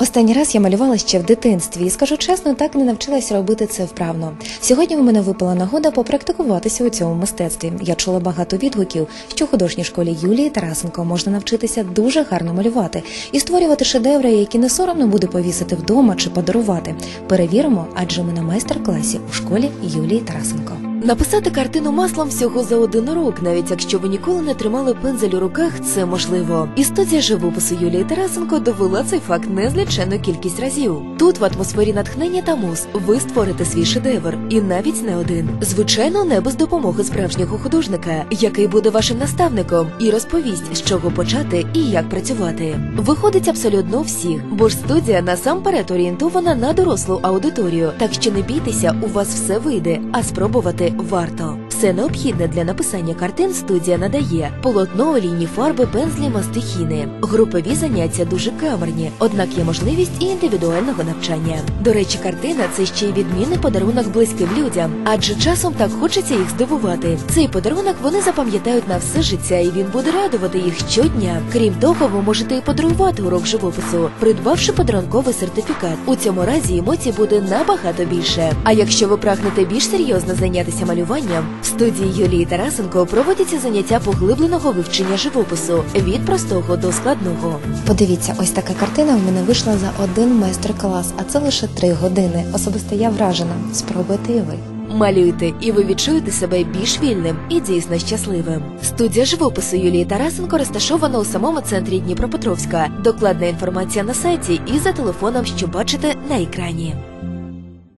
Останній раз я малювала ще в дитинстві і скажу чесно, так не навчилася робити це вправно. Сьогодні у мене випала нагода попрактикуватися у цьому мистецтві. Я чула багато відгуків, що в художній школі Юлії Тарасенко можна навчитися дуже гарно малювати і створювати шедеври, які не соромно буде повісити вдома чи подарувати. Перевіримо, адже ми на майстер-класі у школі Юлії Тарасенко. Написати картину маслом всього за один урок, навіть якщо ви ніколи не тримали пензель у руках, це можливо. І студія живопису Юлії Тарасенко довела цей факт незліченну кількість разів. Тут, в атмосфері натхнення та муз, ви створите свій шедевр, і навіть не один. Звичайно, не без допомоги справжнього художника, який буде вашим наставником і розповість, з чого почати і як працювати. Виходить абсолютно всіх, бо ж студія насамперед орієнтована на дорослу аудиторію, так що не бійтеся, у вас все вийде, а спробувати варто. Все необхідне для написання картин студія надає полотно, олійні фарби, пензлі, мастихіни. Групові заняття дуже камерні, однак є можливість і індивідуального навчання. До речі, картина це ще й відмінний подарунок близьким людям, адже часом так хочеться їх здивувати. Цей подарунок вони запам'ятають на все життя, і він буде радувати їх щодня. Крім того, ви можете і подарувати урок живопису, придбавши подарунковий сертифікат. У цьому разі емоцій буде набагато більше. А якщо ви прагнете більш серйозно зайнятися малюванням, студії Юлії Тарасенко проводяться заняття поглибленого вивчення живопису від простого до складного. Подивіться, ось така картина в мене вийшла за один майстер-клас, а це лише три години. Особисто я вражена. Спробуйте і ви. Малюйте, і ви відчуєте себе більш вільним і дійсно щасливим. Студія живопису Юлії Тарасенко розташована у самому центрі Дніпропетровська. Докладна інформація на сайті і за телефоном, що бачите на екрані.